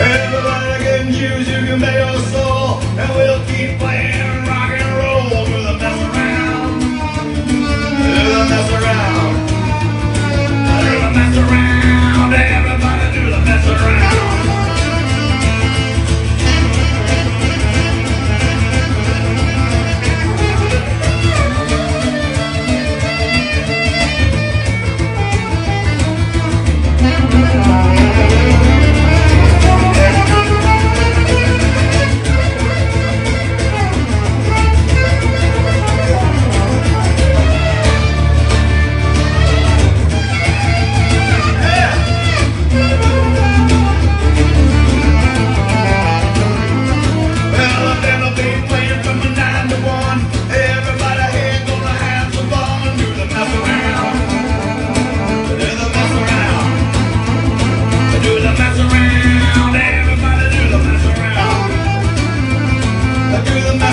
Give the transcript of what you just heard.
Everybody can choose you. through the mountains.